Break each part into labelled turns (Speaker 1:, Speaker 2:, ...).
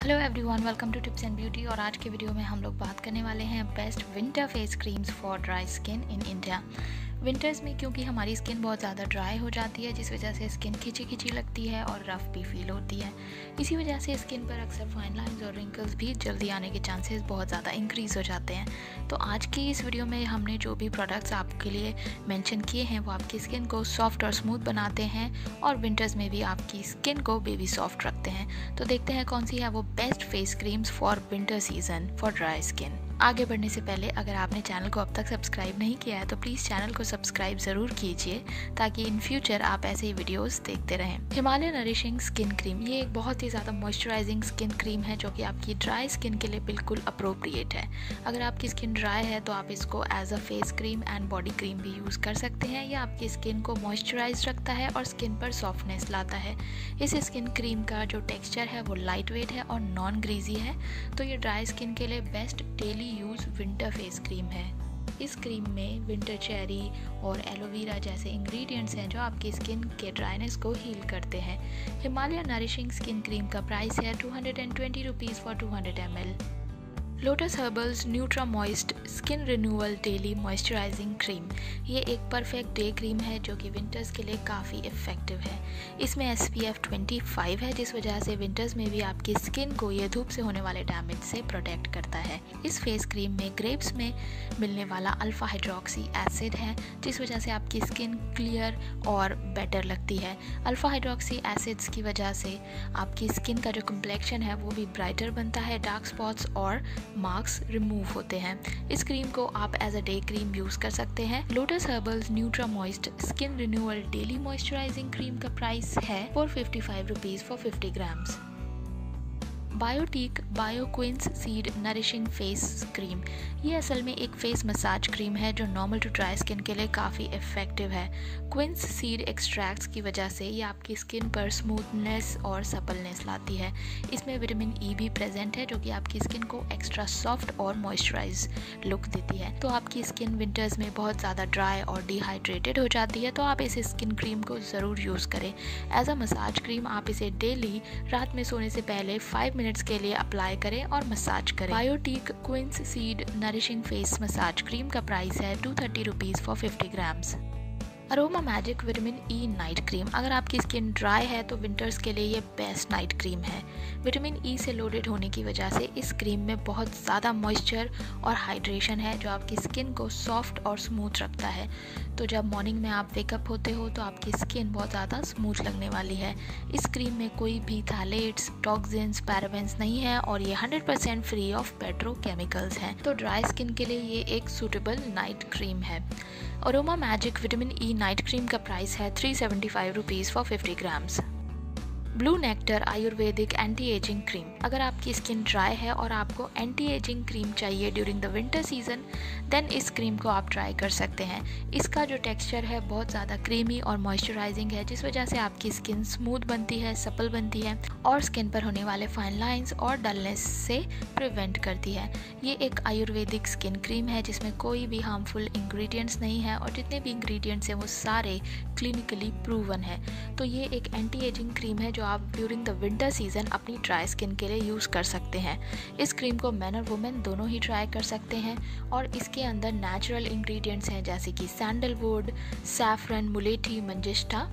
Speaker 1: Hello everyone welcome to tips and beauty और आज के वीडियो में हम लोग बात करने वाले हैं best winter face creams for dry skin in India winters में क्योंकि हमारी स्किन बहुत ज़्यादा ड्राई हो जाती है, जिस वजह से स्किन खिंची खिंची लगती है और रफ भी फील होती है। इसी वजह से स्किन पर अक्सर फाइन लाइंस और रिंकल्स भी जल्दी आने के चांसेस बहुत ज़्यादा इंक्रीज़ हो जाते हैं। तो आज की इस वीडियो में हमने जो भी प्रोडक्ट्स आपके लिए मैंशन किए हैं, वो आपकी स्किन को सॉफ्ट और स्मूथ बनाते हैं और विंटर्स में भी आपकी स्किन को बेबी सॉफ्ट रखते हैं। तो देखते हैं कौन सी है वो best face creams for winter season for dry skin आगे बढ़ने से पहले अगर आपने चैनल को अब तक सब्सक्राइब नहीं किया है तो प्लीज़ चैनल को सब्सक्राइब ज़रूर कीजिए, ताकि इन फ्यूचर आप ऐसे ही वीडियोस देखते रहें। हिमालय नरिशिंग स्किन क्रीम ये एक बहुत ही ज़्यादा मॉइस्चराइजिंग स्किन क्रीम है, जो कि आपकी ड्राई स्किन के लिए बिल्कुल अप्रोप्रिएट है। अगर आपकी स्किन ड्राई है तो आप इसको as a face cream and body cream भी यूज़ कर सकते हैं यह आपकी स्किन को मॉइस्चराइज रखता है और स्किन पर सॉफ्टनेस लाता है। इस स्किन क्रीम का जो टेक्स्चर है, वो लाइट वेट है और नॉन ग्रीजी है। तो ये ड्राई स्किन के लिए best daily use winter face cream है। इस क्रीम में विंटर चेरी और एलोवेरा जैसे इंग्रेडिएंट्स हैं जो आपकी स्किन के ड्राइनेस को हील करते हैं। हिमालय नरिशिंग स्किन क्रीम का प्राइस है two hundred and twenty rupees for two hundred M L Lotus Herbals Nutra Moist skin renewal daily moisturising cream ये एक परफेक्ट डे क्रीम है जो कि विंटर्स के लिए काफ़ी इफ़ेक्टिव है। इसमें S P F twenty five है, जिस वजह से विंटर्स में भी आपकी स्किन को ये धूप से होने वाले डैमेज से प्रोटेक्ट करता है। इस फेस क्रीम में ग्रेप्स में मिलने वाला अल्फ़ा हाइड्रोक्सी एसिड है, जिस वजह से आपकी स्किन क्लियर और बेटर लगती है। अल्फ़ा हाइड्रोक्सी एसिड्स की वजह से आपकी स्किन का जो कम्प्लेक्शन है, वो भी ब्राइटर बनता है डार्क स्पॉट्स और मार्क्स रिमूव होते हैं। इस क्रीम को आप as a day cream use कर सकते हैं। Lotus Herbals Nutra Moist skin renewal daily moisturising cream का प्राइस है four fifty five rupees for fifty grams Biotique Bioquince seed nourishing face cream ये असल में एक फेस मसाज क्रीम है जो नॉर्मल टू ड्राई स्किन के लिए काफ़ी इफ़ेक्टिव है। क्विंस सीड एक्सट्रैक्ट्स की वजह से ये आपकी स्किन पर स्मूथनेस और सपलनेस लाती है। इसमें विटामिन ई e भी प्रेजेंट है जो कि आपकी स्किन को एक्स्ट्रा सॉफ्ट और मॉइस्चराइज लुक देती है। तो आपकी स्किन विंटर्स में बहुत ज़्यादा ड्राई और डिहाइड्रेटेड हो जाती है तो आप इस स्किन क्रीम को ज़रूर यूज़ करें। एज अ मसाज क्रीम आप इसे डेली रात में सोने से पहले फाइव मिनट्स के लिए अप्लाई करें और मसाज करें। Biotique quince seed nourishing face massage cream का प्राइस है two thirty rupees for fifty grams Aroma Magic vitamin E night cream अगर आपकी स्किन ड्राई है तो विंटर्स के लिए ये बेस्ट नाइट क्रीम है। विटामिन ई e से लोडेड होने की वजह से इस क्रीम में बहुत ज़्यादा मॉइस्चर और हाइड्रेशन है जो आपकी स्किन को सॉफ्ट और स्मूथ रखता है। तो जब मॉर्निंग में आप वेकअप होते हो तो आपकी स्किन बहुत ज़्यादा स्मूथ लगने वाली है। इस क्रीम में कोई भी थैलेट्स टॉक्सिन्स पैराबेंस नहीं है और ये 100% फ्री ऑफ़ पेट्रोकेमिकल्स हैं। तो ड्राई स्किन के लिए ये एक सूटेबल नाइट क्रीम है। Aroma Magic vitamin E night cream का प्राइस है three seventy five rupees for fifty grams Blue Nectar Ayurvedic anti ageing cream अगर आपकी स्किन ड्राई है और आपको एंटी एजिंग क्रीम चाहिए during the winter season then इस क्रीम को आप ट्राई कर सकते हैं। इसका जो टेक्सचर है बहुत ज़्यादा क्रीमी और मॉइस्चराइजिंग है, जिस वजह से आपकी स्किन स्मूथ बनती है सपल बनती है और स्किन पर होने वाले फाइन लाइन्स और डलनेस से प्रिवेंट करती है। ये एक आयुर्वेदिक स्किन क्रीम है, जिसमें कोई भी हार्मफुल इंग्रेडिएंट्स नहीं है और जितने भी इंग्रेडिएंट्स हैं वो सारे क्लिनिकली प्रूवन है। तो ये एक एंटी एजिंग क्रीम है जो आप ड्यूरिंग द विंटर सीज़न अपनी ड्राई स्किन के लिए यूज़ कर सकते हैं। इस क्रीम को मैन और वुमेन दोनों ही ट्राई कर सकते हैं और इसके अंदर नेचुरल इंग्रेडिएंट्स हैं, जैसे कि सैंडलवुड सैफरन मुलेठी मंजिष्ठा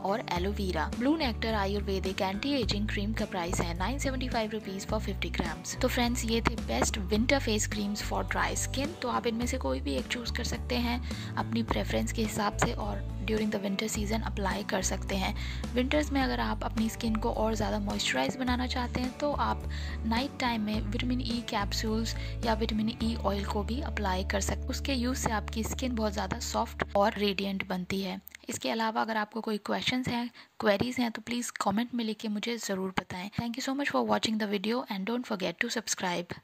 Speaker 1: और aloe vera Blue Nectar Ayurvedic anti ageing cream का प्राइस है nine seventy five rupees for fifty grams तो फ्रेंड्स ये थे best winter face creams for dry skin तो आप इनमें से कोई भी एक चूज़ कर सकते हैं अपनी प्रेफरेंस के हिसाब से और during the winter season apply कर सकते हैं। विंटर्स में अगर आप अपनी स्किन को और ज़्यादा मॉइस्चराइज बनाना चाहते हैं तो आप नाइट टाइम में विटामिन ई कैप्सूल्स या विटामिन ई ऑयल को भी अप्लाई कर सकते उसके यूज़ से आपकी स्किन बहुत ज़्यादा सॉफ्ट और रेडियंट बनती है। इसके अलावा अगर आपको कोई क्वेश्चंस हैं क्वेरीज हैं तो प्लीज़ कमेंट में लिख के मुझे ज़रूर बताएँ। Thank you so much for watching the video and don't forget to subscribe